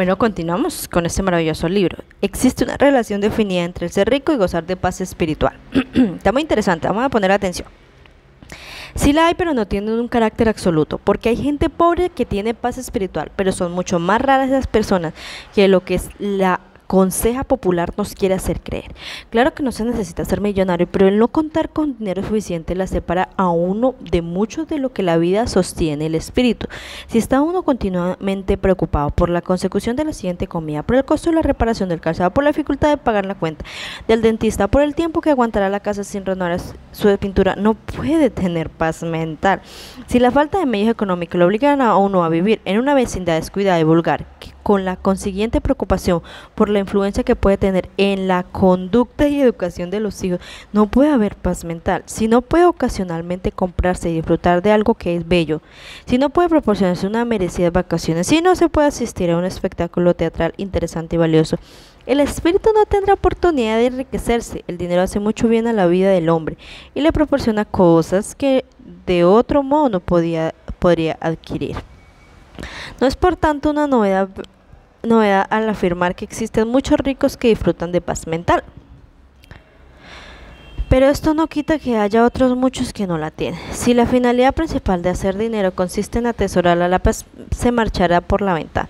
Bueno, continuamos con este maravilloso libro. Existe una relación definida entre el ser rico y gozar de paz espiritual. Está muy interesante, vamos a poner atención. Sí la hay, pero no tienen un carácter absoluto, porque hay gente pobre que tiene paz espiritual, pero son mucho más raras las personas que lo que es la conseja popular nos quiere hacer creer. Claro que no se necesita ser millonario, pero el no contar con dinero suficiente la separa a uno de mucho de lo que la vida sostiene el espíritu. Si está uno continuamente preocupado por la consecución de la siguiente comida, por el costo de la reparación del calzado, por la dificultad de pagar la cuenta del dentista, por el tiempo que aguantará la casa sin renovar su pintura, no puede tener paz mental. Si la falta de medios económicos lo obligan a uno a vivir en una vecindad descuidada y vulgar, con la consiguiente preocupación por la influencia que puede tener en la conducta y educación de los hijos, no puede haber paz mental. Si no puede ocasionalmente comprarse y disfrutar de algo que es bello, si no puede proporcionarse una merecida vacaciones, si no se puede asistir a un espectáculo teatral interesante y valioso, el espíritu no tendrá oportunidad de enriquecerse. El dinero hace mucho bien a la vida del hombre y le proporciona cosas que de otro modo no podía, podría adquirir. No es por tanto una novedad, al afirmar que existen muchos ricos que disfrutan de paz mental. Pero esto no quita que haya otros muchos que no la tienen. Si la finalidad principal de hacer dinero consiste en atesorarla, la paz se marchará por la ventana.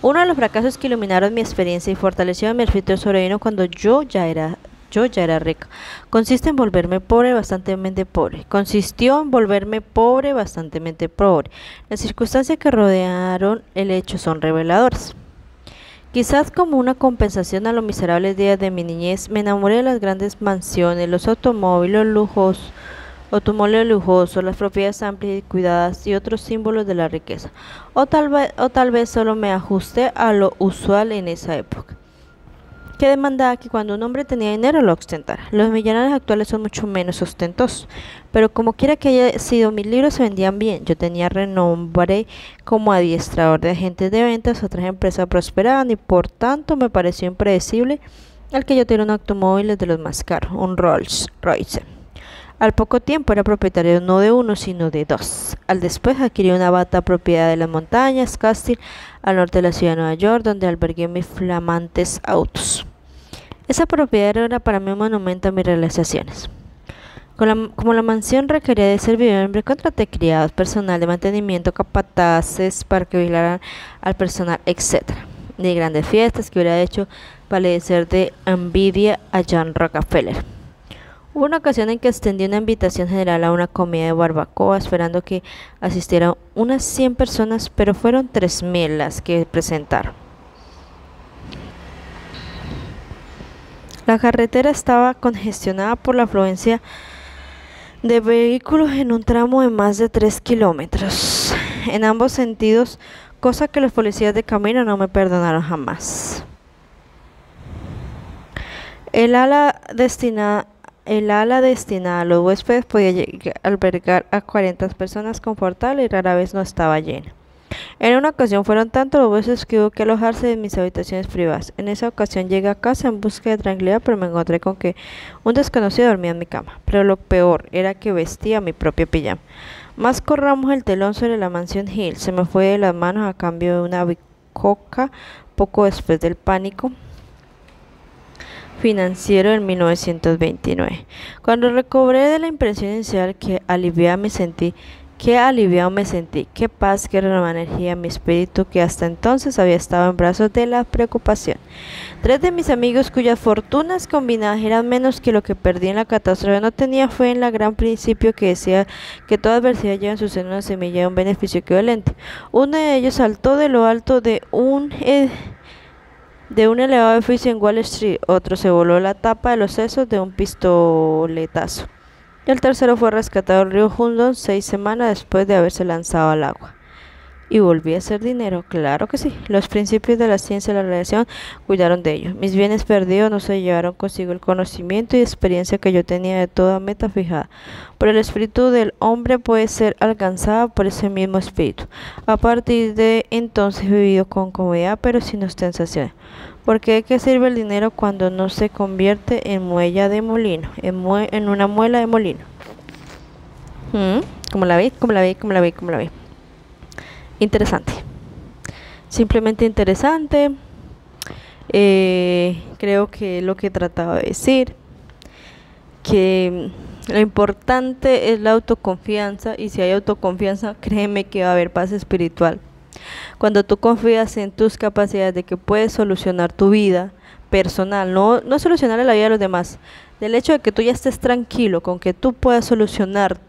Uno de los fracasos que iluminaron mi experiencia y fortalecieron mi espíritu sobrevino cuando yo ya era yo ya era rica. Consiste en volverme pobre, bastantemente pobre. Consistió en volverme pobre, bastantemente pobre. Las circunstancias que rodearon el hecho son reveladoras. Quizás como una compensación a los miserables días de mi niñez, me enamoré de las grandes mansiones, los automóviles lujosos, automóviles lujosos, las propiedades amplias y cuidadas y otros símbolos de la riqueza. O tal, vez, o tal vez solo me ajusté a lo usual en esa época que demandaba que cuando un hombre tenía dinero lo ostentara. Los millonarios actuales son mucho menos ostentosos, pero como quiera que haya sido, mis libros se vendían bien. Yo tenía renombre como adiestrador de agentes de ventas, otras empresas prosperaban y por tanto me pareció impredecible el que yo tuviera un automóvil de los más caros, un Rolls Royce. Al poco tiempo era propietario no de uno, sino de dos. Al después adquirí una bata propiedad de las montañas, Castile, al norte de la ciudad de Nueva York, donde albergué mis flamantes autos. Esa propiedad era para mí un monumento a mis realizaciones. como la mansión requería de servidores, me contraté criados, personal de mantenimiento, capataces para que vigilaran al personal, etc. De grandes fiestas que hubiera hecho padecer de envidia a John Rockefeller. Hubo una ocasión en que extendí una invitación general a una comida de barbacoa esperando que asistieran unas 100 personas, pero fueron 3.000 las que presentaron. La carretera estaba congestionada por la afluencia de vehículos en un tramo de más de 3 kilómetros, en ambos sentidos, cosa que los policías de camino no me perdonaron jamás. El ala destinada el ala destinada a los huéspedes podía albergar a 40 personas confortables y rara vez no estaba llena. En una ocasión fueron tantos los huéspedes que hubo que alojarse en mis habitaciones privadas. En esa ocasión llegué a casa en busca de tranquilidad, pero me encontré con que un desconocido dormía en mi cama. Pero lo peor era que vestía mi propio pijama. Más corramos el telón sobre la mansión Hill. Se me fue de las manos a cambio de una bicoca poco después del pánico financiero en 1929. Cuando recobré de la impresión inicial que aliviada me sentí, qué aliviado me sentí, qué paz, qué renovada energía mi espíritu que hasta entonces había estado en brazos de la preocupación. Tres de mis amigos cuyas fortunas combinadas eran menos que lo que perdí en la catástrofe no tenía fe en el gran principio que decía que toda adversidad lleva en su seno una semilla de un beneficio equivalente. Uno de ellos saltó de lo alto de un de un elevado edificio en Wall Street, otro se voló la tapa de los sesos de un pistoletazo. El tercero fue rescatado del río Hundon seis semanas después de haberse lanzado al agua. ¿Y volví a hacer dinero? Claro que sí. Los principios de la ciencia y la relación cuidaron de ello. Mis bienes perdidos no se llevaron consigo el conocimiento y experiencia que yo tenía de toda meta fijada. Pero el espíritu del hombre puede ser alcanzado por ese mismo espíritu. A partir de entonces he vivido con comodidad pero sin ostentación. Porque ¿de qué sirve el dinero cuando no se convierte en muella de molino? En, una muela de molino. ¿Mm? ¿Cómo la vi? ¿Cómo la vi? ¿Cómo la vi? ¿Cómo la vi? Interesante. simplemente interesante. Eh, creo que lo que trataba de decir, que lo importante es la autoconfianza y si hay autoconfianza, créeme que va a haber paz espiritual. Cuando tú confías en tus capacidades de que puedes solucionar tu vida personal, no, no solucionar la vida de los demás, del hecho de que tú ya estés tranquilo con que tú puedas solucionar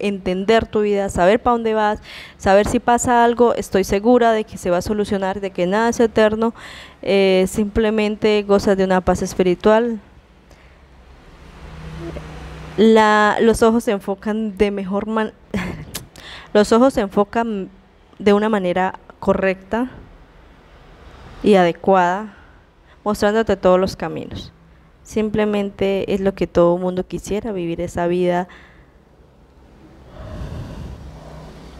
entender tu vida, saber para dónde vas, saber si pasa algo, estoy segura de que se va a solucionar, de que nada es eterno, eh, simplemente gozas de una paz espiritual. La, los ojos se enfocan de mejor man los ojos se enfocan de una manera correcta y adecuada, mostrándote todos los caminos. Simplemente es lo que todo mundo quisiera, vivir esa vida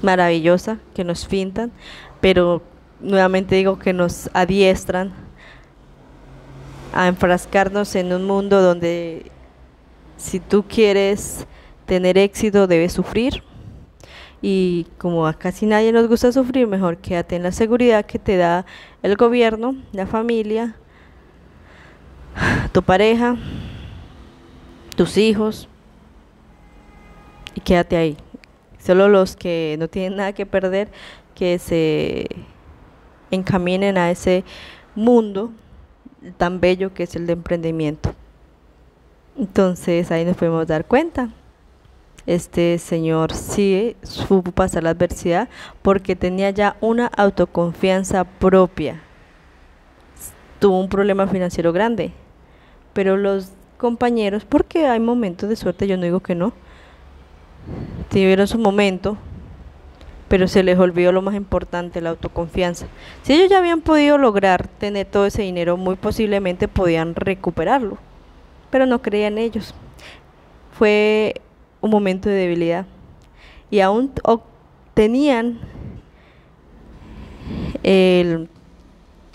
maravillosa que nos pintan, pero nuevamente digo que nos adiestran a enfrascarnos en un mundo donde si tú quieres tener éxito debes sufrir y como a casi nadie nos gusta sufrir, mejor quédate en la seguridad que te da el gobierno, la familia, tu pareja, tus hijos y quédate ahí. Solo los que no tienen nada que perder, que se encaminen a ese mundo tan bello que es el de emprendimiento. Entonces ahí nos podemos dar cuenta este señor sí supo pasar la adversidad porque tenía ya una autoconfianza propia. Tuvo un problema financiero grande, pero los compañeros, porque hay momentos de suerte, yo no digo que no, tuvieron su momento, pero se les olvidó lo más importante, la autoconfianza. Si ellos ya habían podido lograr tener todo ese dinero, muy posiblemente podían recuperarlo, pero no creían ellos. Fue un momento de debilidad y aún tenían el,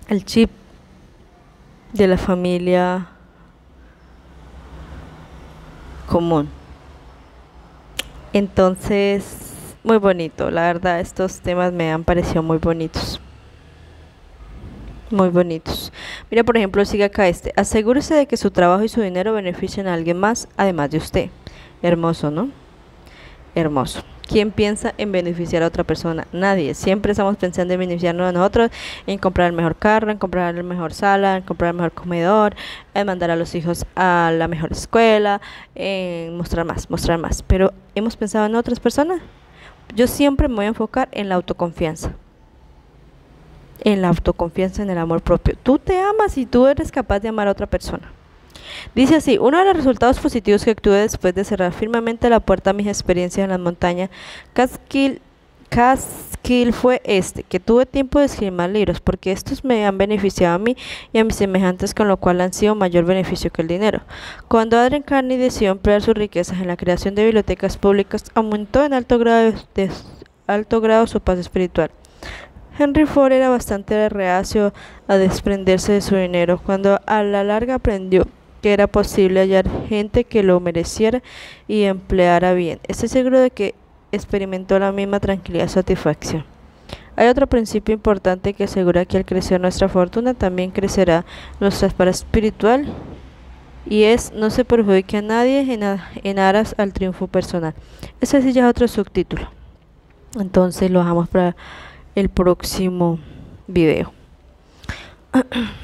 el chip de la familia común. Entonces, muy bonito, la verdad, estos temas me han parecido muy bonitos. Muy bonitos. Mira, por ejemplo, sigue acá este. Asegúrese de que su trabajo y su dinero beneficien a alguien más, además de usted. Hermoso, ¿no? Hermoso. ¿Quién piensa en beneficiar a otra persona? Nadie. Siempre estamos pensando en beneficiarnos a nosotros, en comprar el mejor carro, en comprar la mejor sala, en comprar el mejor comedor, en mandar a los hijos a la mejor escuela, en mostrar más, mostrar más. Pero ¿hemos pensado en otras personas? Yo siempre me voy a enfocar en la autoconfianza. En la autoconfianza, en el amor propio. Tú te amas y tú eres capaz de amar a otra persona. Dice así, uno de los resultados positivos que obtuve después de cerrar firmemente la puerta a mis experiencias en las montañas Catskill, fue este, que tuve tiempo de escribir más libros, porque estos me han beneficiado a mí y a mis semejantes, con lo cual han sido mayor beneficio que el dinero. Cuando Adrian Carney decidió emplear sus riquezas en la creación de bibliotecas públicas, aumentó en alto grado, de, alto grado su paz espiritual. Henry Ford era bastante reacio a desprenderse de su dinero, cuando a la larga aprendió que era posible hallar gente que lo mereciera y empleara bien. Estoy seguro de que experimentó la misma tranquilidad y satisfacción. Hay otro principio importante que asegura que al crecer nuestra fortuna también crecerá nuestra paz espiritual y es no se perjudique a nadie en, aras al triunfo personal. Ese sí ya es otro subtítulo. Entonces lo dejamos para el próximo video.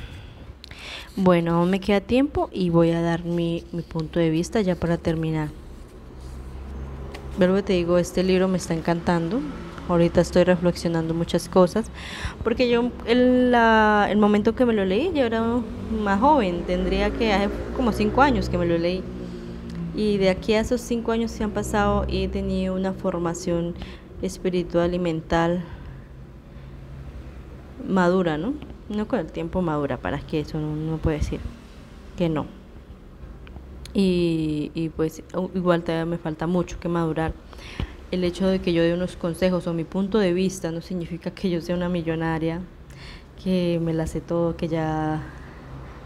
Bueno, me queda tiempo y voy a dar mi, punto de vista ya para terminar. Pero te digo, este libro me está encantando. Ahorita estoy reflexionando muchas cosas. Porque yo, el, el momento que me lo leí, yo era más joven. Tendría que, hace como cinco años que me lo leí. Y de aquí a esos cinco años se han pasado y he tenido una formación espiritual y mental madura, ¿no? No con el tiempo madura, para que eso no, puede decir que no. Y, y pues igual todavía me falta mucho que madurar. El hecho de que yo dé unos consejos o mi punto de vista no significa que yo sea una millonaria, que me la sé todo, que ya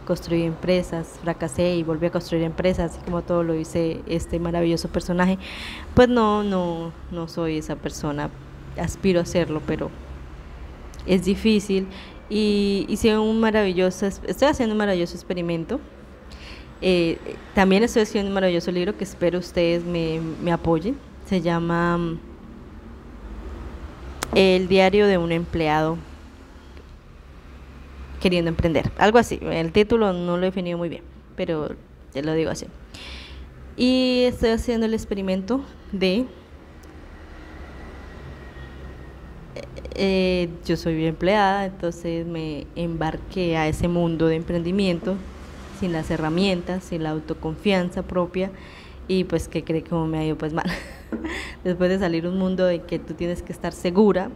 construí empresas, fracasé y volví a construir empresas, así como todo lo hice este maravilloso personaje. Pues no, no, no soy esa persona, aspiro a serlo, pero es difícil y hice un maravilloso, estoy haciendo un maravilloso experimento. Eh, también estoy haciendo un maravilloso libro que espero ustedes me, me apoyen. Se llama mm, El diario de un empleado queriendo emprender. Algo así. El título no lo he definido muy bien, pero te lo digo así. Y estoy haciendo el experimento de Eh, yo soy empleada, entonces me embarqué a ese mundo de emprendimiento sin las herramientas, sin la autoconfianza propia y pues que cree que me ha ido pues mal. Después de salir un mundo en que tú tienes que estar segura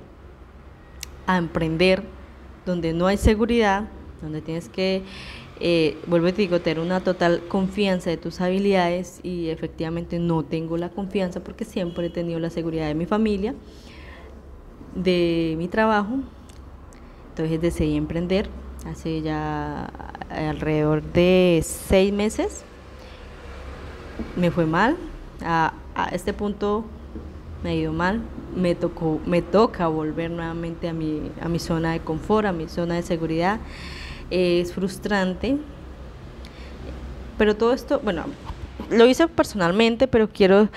a emprender, donde no hay seguridad, donde tienes que, eh, vuelvo y te digo, tener una total confianza de tus habilidades y efectivamente no tengo la confianza porque siempre he tenido la seguridad de mi familia de mi trabajo. Entonces decidí emprender hace ya alrededor de seis meses. Me fue mal. A, este punto me ha ido mal. Me, tocó, me toca volver nuevamente a mi, a mi zona de confort, a mi zona de seguridad. es frustrante. Pero todo esto, bueno, lo hice personalmente, pero quiero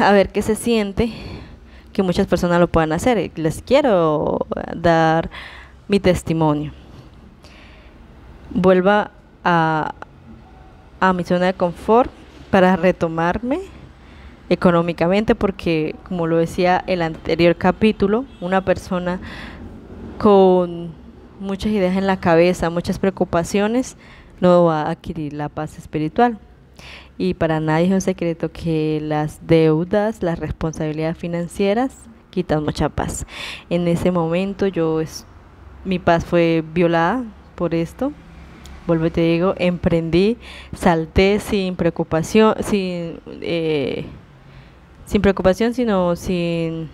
a ver qué se siente que muchas personas lo puedan hacer. Les quiero dar mi testimonio. Vuelva a, a mi zona de confort para retomarme económicamente porque como lo decía el anterior capítulo, una persona con muchas ideas en la cabeza, muchas preocupaciones, no va a adquirir la paz espiritual. Y para nadie es un secreto que las deudas, las responsabilidades financieras quitan mucha paz. En ese momento yo, mi paz fue violada por esto. Vuelvo te digo, emprendí, salté sin preocupación, sin, eh, sin preocupación, sino sin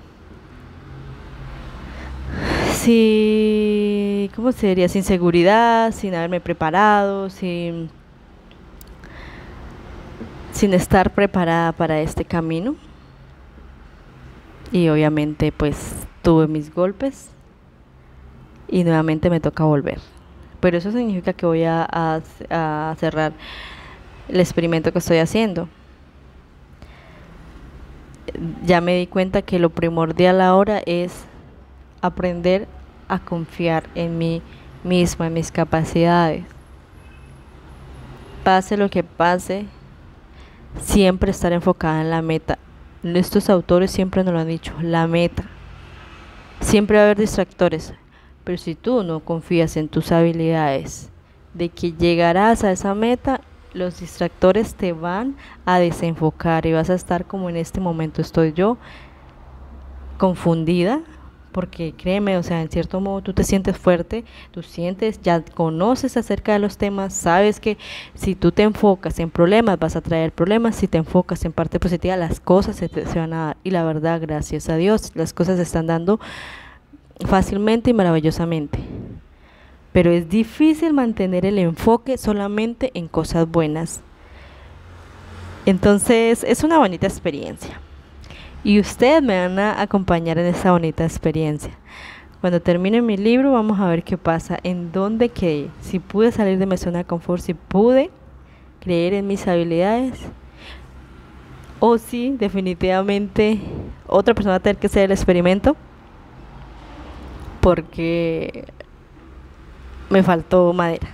sin, ¿cómo sería? Sin seguridad, sin haberme preparado, sin sin estar preparada para este camino. Y obviamente pues tuve mis golpes y nuevamente me toca volver. Pero eso significa que voy a, cerrar el experimento que estoy haciendo. Ya me di cuenta que lo primordial ahora es aprender a confiar en mí misma, en mis capacidades. Pase lo que pase, siempre estar enfocada en la meta. Estos autores siempre nos lo han dicho, la meta. Siempre va a haber distractores, pero si tú no confías en tus habilidades de que llegarás a esa meta, los distractores te van a desenfocar y vas a estar como en este momento estoy yo, confundida, porque créeme, o sea, en cierto modo tú te sientes fuerte, tú sientes, ya conoces acerca de los temas, sabes que si tú te enfocas en problemas vas a traer problemas, si te enfocas en parte positiva las cosas se, te, van a dar y la verdad, gracias a Dios, las cosas se están dando fácilmente y maravillosamente. Pero es difícil mantener el enfoque solamente en cosas buenas. Entonces es una bonita experiencia y ustedes me van a acompañar en esa bonita experiencia. Cuando termine mi libro vamos a ver qué pasa, en dónde quedé, si pude salir de mi zona de confort, si pude creer en mis habilidades o si definitivamente otra persona va a tener que hacer el experimento porque me faltó madera.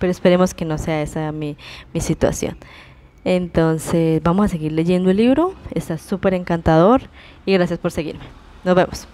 Pero esperemos que no sea esa mi situación. Entonces vamos a seguir leyendo el libro, está súper encantador y gracias por seguirme. Nos vemos.